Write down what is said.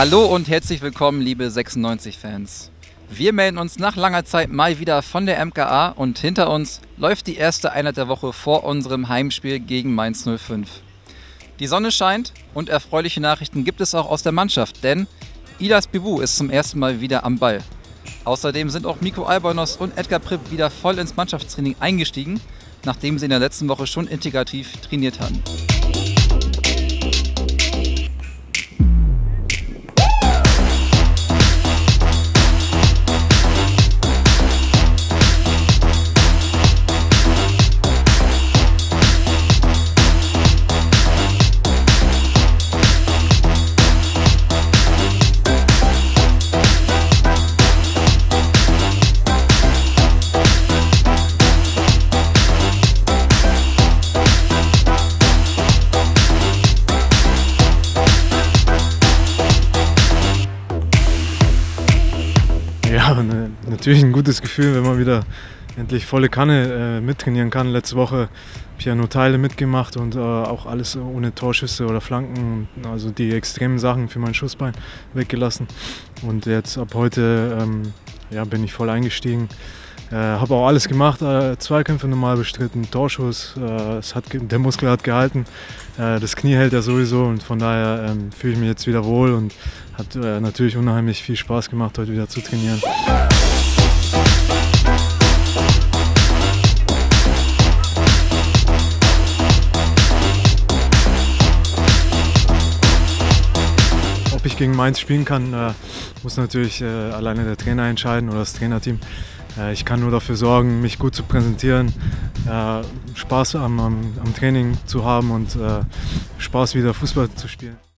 Hallo und herzlich willkommen, liebe 96-Fans. Wir melden uns nach langer Zeit mal wieder von der MKA und hinter uns läuft die erste Einheit der Woche vor unserem Heimspiel gegen Mainz 05. Die Sonne scheint und erfreuliche Nachrichten gibt es auch aus der Mannschaft, denn Idas Bibu ist zum ersten Mal wieder am Ball. Außerdem sind auch Miko Albonos und Edgar Pripp wieder voll ins Mannschaftstraining eingestiegen, nachdem sie in der letzten Woche schon integrativ trainiert hatten. Ja, ne, natürlich ein gutes Gefühl, wenn man wieder endlich volle Kanne äh, mittrainieren kann. Letzte Woche habe ich ja nur Teile mitgemacht und äh, auch alles ohne Torschüsse oder Flanken, also die extremen Sachen für mein Schussbein weggelassen. Und jetzt ab heute ähm, ja, bin ich voll eingestiegen. Äh, habe auch alles gemacht, äh, Zweikämpfe normal bestritten, Torschuss, äh, hat, der Muskel hat gehalten, äh, das Knie hält ja sowieso und von daher ähm, fühle ich mich jetzt wieder wohl und hat äh, natürlich unheimlich viel Spaß gemacht, heute wieder zu trainieren. Ob ich gegen Mainz spielen kann, äh, muss natürlich alleine der Trainer entscheiden oder das Trainerteam. Äh, ich kann nur dafür sorgen, mich gut zu präsentieren, äh, Spaß am, am, am, Training zu haben und äh, Spaß wieder Fußball zu spielen.